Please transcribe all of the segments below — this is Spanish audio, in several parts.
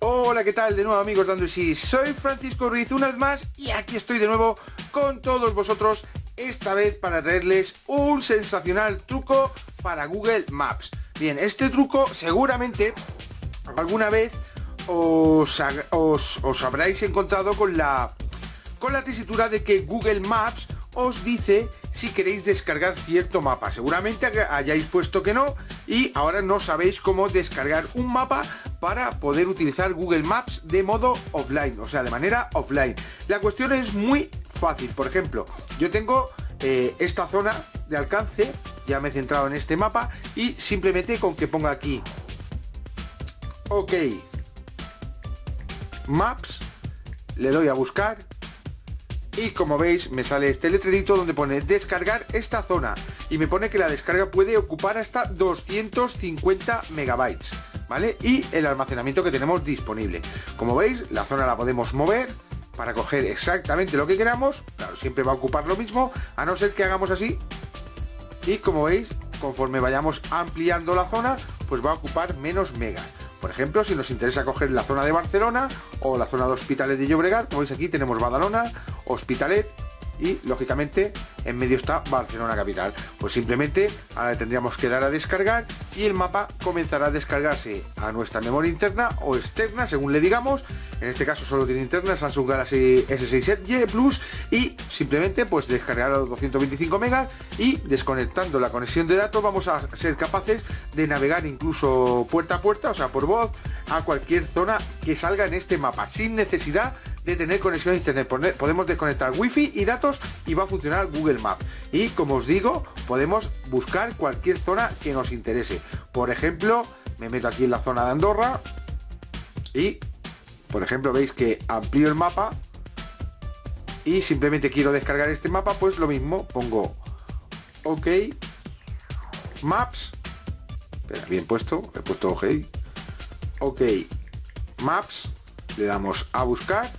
Hola, ¿qué tal? De nuevo amigos de Android soy Francisco Ruiz una vez más y aquí estoy de nuevo con todos vosotros, esta vez para traerles un sensacional truco para Google Maps. Bien, este truco seguramente alguna vez os, os, habréis encontrado con la, con la tesitura de que Google Maps os dice si queréis descargar cierto mapa. Seguramente hayáis puesto que no y ahora no sabéis cómo descargar un mapa para poder utilizar Google Maps de modo offline, o sea, de manera offline. La cuestión es muy fácil. Por ejemplo, yo tengo eh, esta zona de alcance, ya me he centrado en este mapa y simplemente con que ponga aquí OK Maps, le doy a buscar y como veis me sale este letrerito donde pone descargar esta zona y me pone que la descarga puede ocupar hasta 250 megabytes. ¿Vale? Y el almacenamiento que tenemos disponible. Como veis, la zona la podemos mover para coger exactamente lo que queramos. Claro, siempre va a ocupar lo mismo, a no ser que hagamos así. Y como veis, conforme vayamos ampliando la zona, pues va a ocupar menos megas. Por ejemplo, si nos interesa coger la zona de Barcelona o la zona de Hospitalet de Llobregat, como veis aquí tenemos Badalona, Hospitalet y lógicamente en medio está Barcelona capital. Pues simplemente ahora tendríamos que dar a descargar y el mapa comenzará a descargarse a nuestra memoria interna o externa, según le digamos. En este caso solo tiene interna Samsung Galaxy S6 Plus y simplemente pues descargar los 225 megas y desconectando la conexión de datos vamos a ser capaces de navegar incluso puerta a puerta, o sea, por voz, a cualquier zona que salga en este mapa sin necesidad tener conexión a internet. Podemos desconectar wifi y datos y va a funcionar Google Maps. Y como os digo, podemos buscar cualquier zona que nos interese. Por ejemplo, me meto aquí en la zona de Andorra y, por ejemplo, veis que amplío el mapa y simplemente quiero descargar este mapa, pues lo mismo, pongo OK, Maps, bien puesto, he puesto OK, OK, Maps, le damos a buscar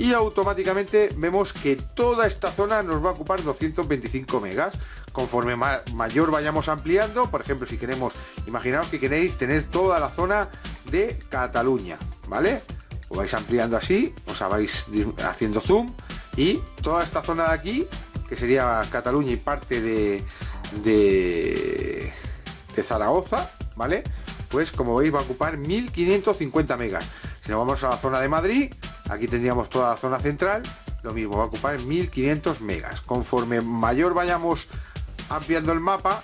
y automáticamente vemos que toda esta zona nos va a ocupar 225 megas. Conforme mayor vayamos ampliando por ejemplo si queremos imaginaos que queréis tener toda la zona de Cataluña vale os vais ampliando así os vais haciendo zoom y toda esta zona de aquí que sería Cataluña y parte de, de, de Zaragoza vale pues como veis va a ocupar 1550 megas. Si nos vamos a la zona de Madrid Aquí tendríamos toda la zona central, lo mismo, va a ocupar 1500 megas. Conforme mayor vayamos ampliando el mapa,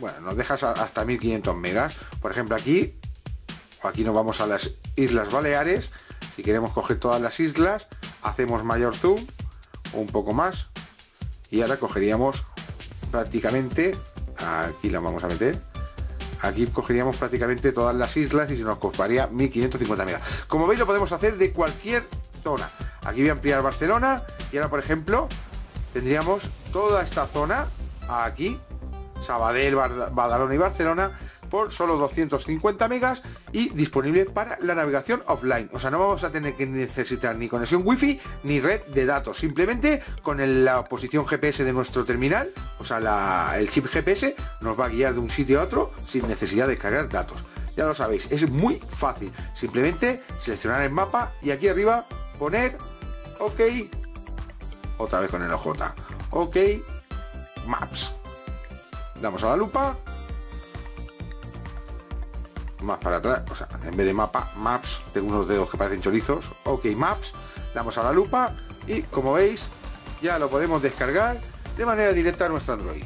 bueno, nos dejas hasta 1500 megas. Por ejemplo, aquí, aquí nos vamos a las Islas Baleares. Si queremos coger todas las islas, hacemos mayor zoom, un poco más, y ahora cogeríamos prácticamente, aquí la vamos a meter, Aquí cogeríamos prácticamente todas las islas y se nos costaría 1550 megas. Como veis lo podemos hacer de cualquier zona. Aquí voy a ampliar Barcelona y ahora por ejemplo tendríamos toda esta zona aquí, Sabadell, Badalona y Barcelona por solo 250 megas y disponible para la navegación offline. O sea, no vamos a tener que necesitar ni conexión wifi ni red de datos. Simplemente con la posición GPS de nuestro terminal, o sea, el chip GPS nos va a guiar de un sitio a otro sin necesidad de cargar datos. Ya lo sabéis, es muy fácil. Simplemente seleccionar el mapa y aquí arriba poner OK. Otra vez con el OJ. OK. Maps. Damos a la lupa más para atrás, o sea, en vez de mapa, maps, tengo unos dedos que parecen chorizos, ok, maps, damos a la lupa y como veis, ya lo podemos descargar de manera directa a nuestro Android.